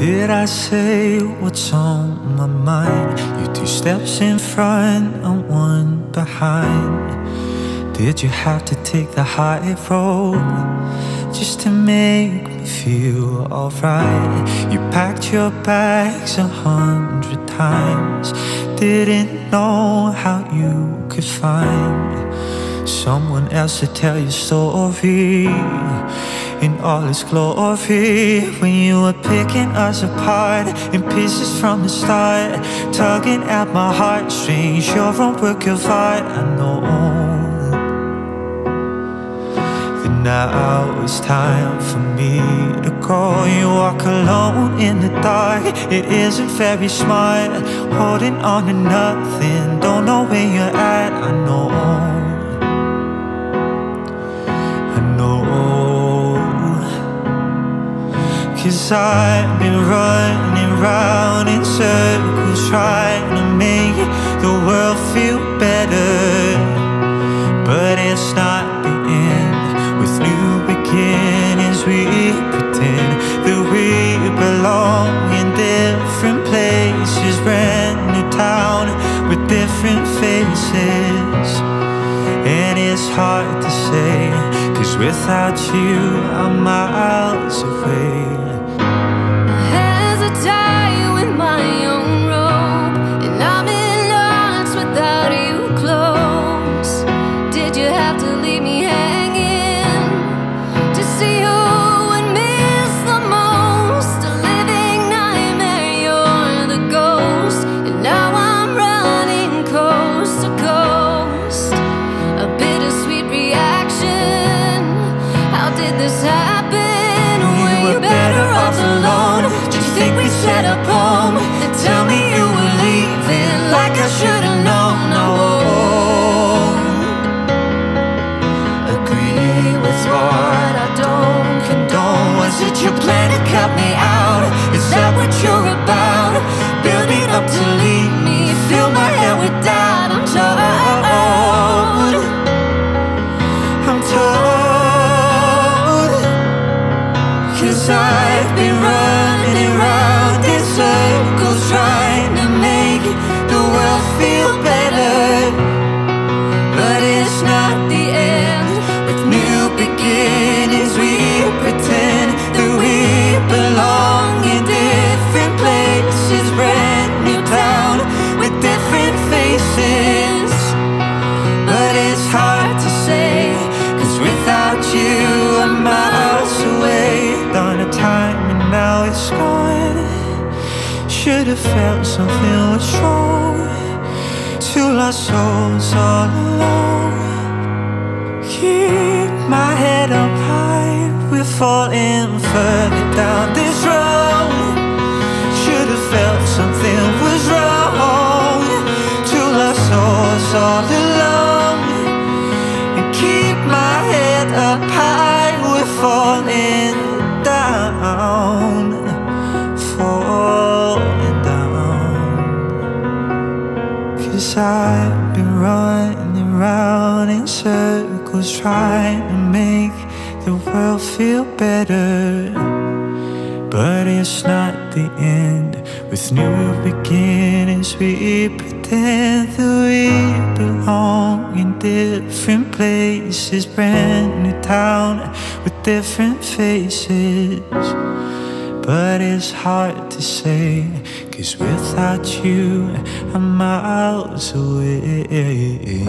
Did I say what's on my mind? You two steps in front and one behind. Did you have to take the high road just to make me feel alright? You packed your bags a hundred times. Didn't know how you could find someone else to tell your story. In all its glory when you were picking us apart in pieces from the start tugging at my heartstrings your own work art i know. Now it's time for me to go. You walk alone in the dark. It isn't very smart. Holding on to nothing. Don't know where you're at. I know Cause I've been running round in circles Trying to make the world feel better. But it's not the end. With new beginnings we pretend That we belong in different places Brand new town with different faces. And it's hard to say Cause without you I'm miles up to lead me Fill my head with doubt, I'm told. I'm torn Cause I've been should have felt something was wrong. Till our souls all alone. Keep my head up high. We're falling further down this road. Should have felt something was wrong. Till our souls all alone round in circles Trying to make the world feel better. But it's not the end. With new beginnings we pretend that we belong in different places. Brand new town with different faces but it's hard to say Cause without you I'm miles away